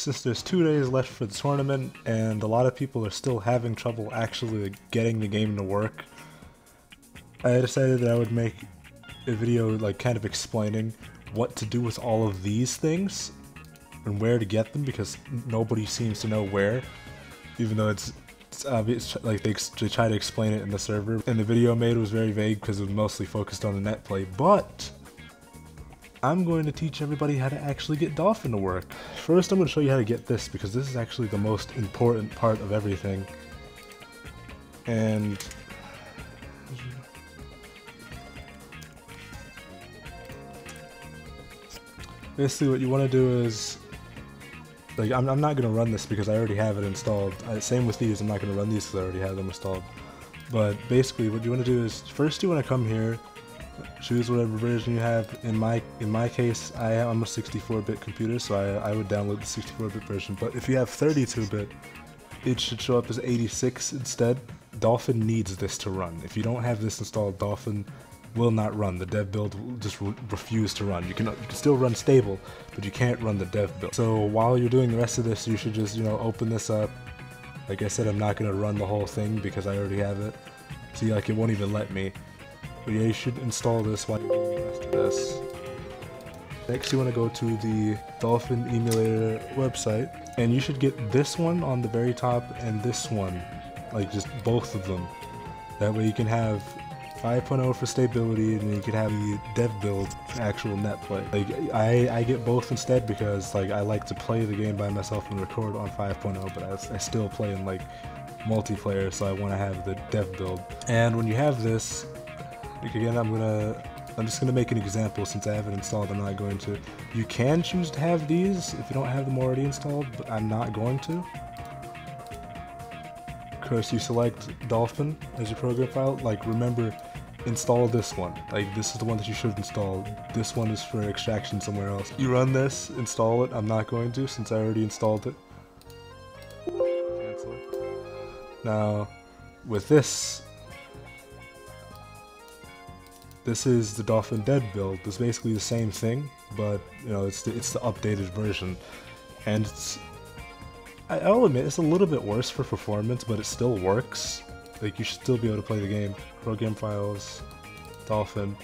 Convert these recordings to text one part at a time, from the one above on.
since there's two days left for the tournament and a lot of people are still having trouble actually getting the game to work, I decided that I would make a video like kind of explaining what to do with all of these things and where to get them because nobody seems to know where, even though it's, it's obvious like they, they try to explain it in the server. And the video made was very vague because it was mostly focused on the net play, but I'm going to teach everybody how to actually get Dolphin to work. First, I'm going to show you how to get this because this is actually the most important part of everything. And basically what you want to do is like I'm, I'm not going to run this because I already have it installed. I, same with these, I'm not going to run these because I already have them installed. But basically what you want to do is first you want to come here choose whatever version you have. In my in my case, I am a 64-bit computer, so I, I would download the 64-bit version. But if you have 32-bit, it should show up as 86 instead. Dolphin needs this to run. If you don't have this installed, Dolphin will not run. The dev build will just re refuse to run. You can you can still run stable, but you can't run the dev build. So while you're doing the rest of this, you should just you know open this up. Like I said, I'm not gonna run the whole thing because I already have it. See, like it won't even let me. But yeah, you should install this while you're of this. Next, you want to go to the Dolphin Emulator website, and you should get this one on the very top and this one, like just both of them. That way you can have 5.0 for stability, and you can have the dev build for actual net play. Like I, I get both instead because like I like to play the game by myself and record on 5.0, but I, I still play in like multiplayer, so I want to have the dev build. And when you have this, again, I'm gonna, I'm just gonna make an example since I have it installed. I'm not going to. You can choose to have these if you don't have them already installed, but I'm not going to. Of course, you select Dolphin as your program file. Like, remember, install this one. Like, this is the one that you should install. This one is for extraction somewhere else. You run this, install it. I'm not going to since I already installed it. Cancel. Now, with this, this is the Dolphin dev build. It's basically the same thing, but you know it's the, it's the updated version, and it's I, I'll admit it's a little bit worse for performance, but it still works. Like you should still be able to play the game. Program files, Dolphin.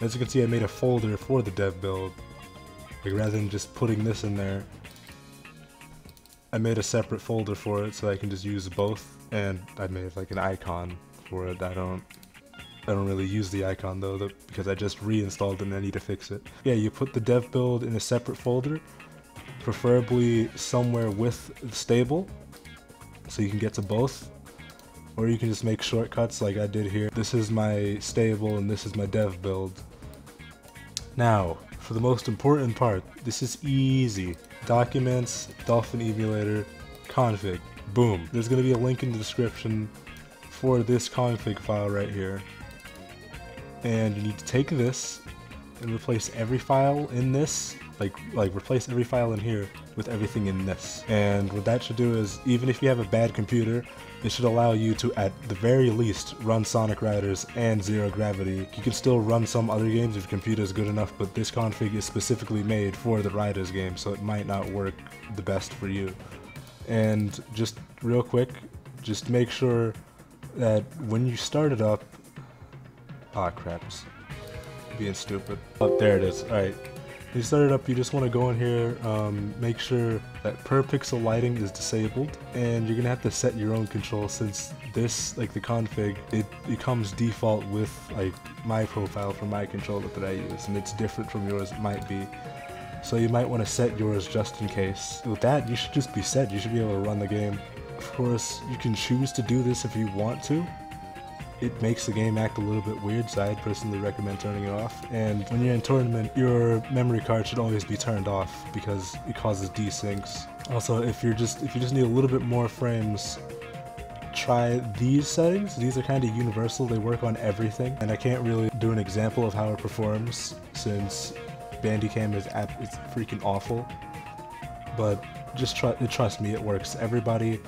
As you can see, I made a folder for the dev build. Like rather than just putting this in there, I made a separate folder for it so I can just use both. And I made like an icon for it. I don't I don't really use the icon though because I just reinstalled and I need to fix it. Yeah, you put the dev build in a separate folder, preferably somewhere with the stable, so you can get to both. Or you can just make shortcuts like I did here. This is my stable and this is my dev build. Now, for the most important part, this is easy. Documents, Dolphin Emulator, config. Boom. There's going to be a link in the description for this config file right here and you need to take this and replace every file in this like like replace every file in here with everything in this. And what that should do is even if you have a bad computer it should allow you to at the very least run Sonic Riders and Zero Gravity. You can still run some other games if your computer is good enough but this config is specifically made for the Riders game so it might not work the best for you. And just real quick just make sure that when you start it up Ah, crap. Being stupid. Oh, there it is. Alright. You start it up, you just want to go in here, um, make sure that per pixel lighting is disabled, and you're going to have to set your own control since this, like the config, it, it comes default with like my profile for my controller that I use, and it's different from yours, it might be. So you might want to set yours just in case. With that, you should just be set, you should be able to run the game. Of course, you can choose to do this if you want to, it makes the game act a little bit weird, so I'd personally recommend turning it off. And when you're in tournament, your memory card should always be turned off because it causes desyncs. Also, if you're just if you just need a little bit more frames, try these settings. These are kind of universal. They work on everything, and I can't really do an example of how it performs since Bandicam is it's freaking awful. But just try, trust me, it works. Everybody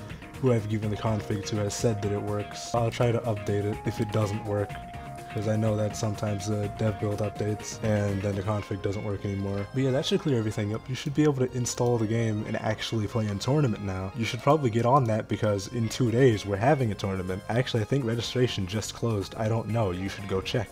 who I've given the config to has said that it works. I'll try to update it if it doesn't work. because I know that sometimes the dev build updates and then the config doesn't work anymore. But yeah, that should clear everything up. You should be able to install the game and actually play in tournament now. You should probably get on that because in two days we're having a tournament. Actually, I think registration just closed. I don't know. You should go check.